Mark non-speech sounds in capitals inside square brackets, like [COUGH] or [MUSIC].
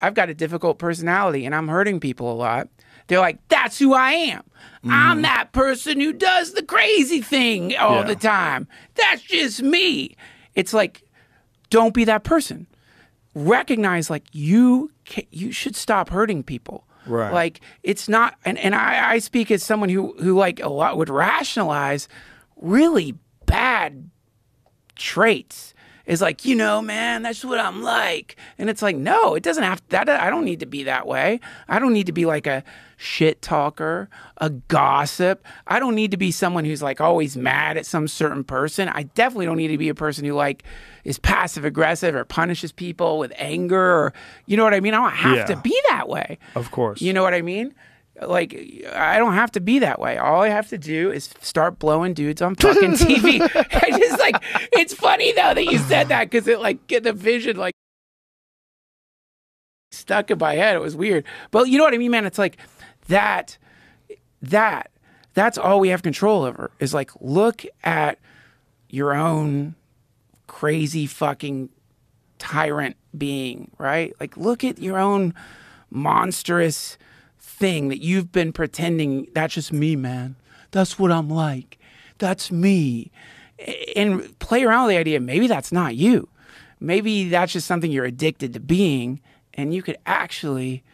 I've got a difficult personality and I'm hurting people a lot. They're like, that's who I am. I'm mm-hmm. that person who does the crazy thing all Yeah. the time. That's just me. It's like, don't be that person. Recognize like you you should stop hurting people. Right. Like it's not and, and I, I speak as someone who who like a lot would rationalize really bad traits is like you know man that's what i'm like. And it's like no it doesn't have that i don't need to be that way. I don't need to be like a shit talker a gossip. I don't need to be someone who's like always mad at some certain person. I definitely don't need to be a person who like is passive aggressive or punishes people with anger or you know what i mean? I don't have to be that way. Of course. you know what I mean? Like, I don't have to be that way. All I have to do is start blowing dudes on fucking [LAUGHS] TV. [LAUGHS] I just like, it's funny though that you said that because it like get the vision like stuck in my head. It was weird, but you know what I mean, man. It's like that, that, that's all we have control over is like look at your own crazy fucking tyrant being, right? Like, look at your own monstrous thing that you've been pretending that's just me, man. That's what I'm like. That's me. And play around with the idea maybe that's not you. Maybe that's just something you're addicted to being, and you could actually